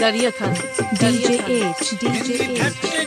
Dariya Khan DJ H DJ H